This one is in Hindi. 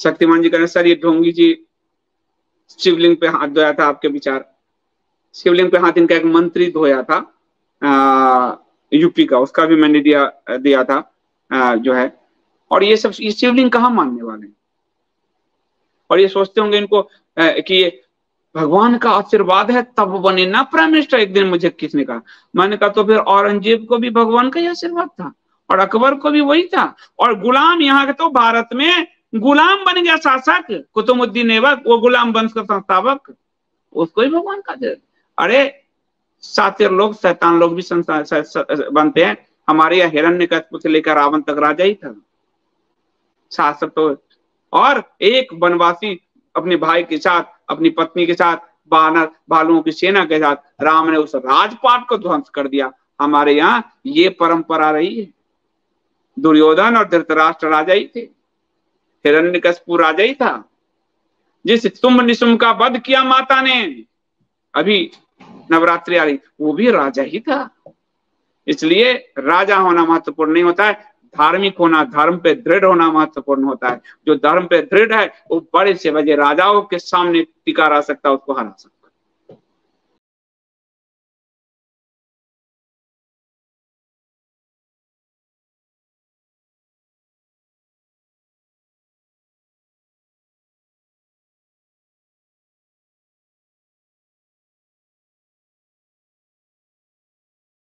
शक्तिमान जी कह कहने सर ये ढोंगी जी शिवलिंग पे हाथ धोया था आपके विचार। शिवलिंग पे हाथ इनका एक मंत्री धोया था आ, यूपी का। उसका भी मैंने दिया दिया था आ, जो है। और ये सब ये शिवलिंग कहाँ मानने वाले हैं? और ये सोचते होंगे इनको आ, कि ये भगवान का आशीर्वाद है तब बने ना प्राइम मिनिस्टर। एक दिन मुझे किसने कहा? मैंने कहा तो फिर औरंगज़ेब को भी भगवान का ही आशीर्वाद था और अकबर को भी वही था और गुलाम यहाँ के तो भारत में गुलाम बन गया शासक, कुतुबुद्दीन ऐबक वो गुलाम वंश का संस्थापक। उसको ही भगवान का दे अरे सातिर लोग, शैतान लोग भी बनते हैं। हमारे यहाँ हिरण्य से लेकर रावण तक राजा ही था। शासक तो और एक वनवासी अपने भाई के साथ, अपनी पत्नी के साथ, बानर, भालुओं की सेना के साथ, राम ने उस राजपाट को ध्वंस कर दिया। हमारे यहाँ ये परंपरा रही है। दुर्योधन और धृतराष्ट्र राजा ही थे। हिरण्यकशपु राजा ही था, जिस तुम निशुम का वध किया माता ने। अभी नवरात्रि आ रही, वो भी राजा ही था। इसलिए राजा होना महत्वपूर्ण नहीं होता है, धार्मिक होना, धर्म पे दृढ़ होना महत्वपूर्ण होता है। जो धर्म पे दृढ़ है, वो बड़े से बजे राजाओं के सामने टिका रह सकता है, उसको हरा सकता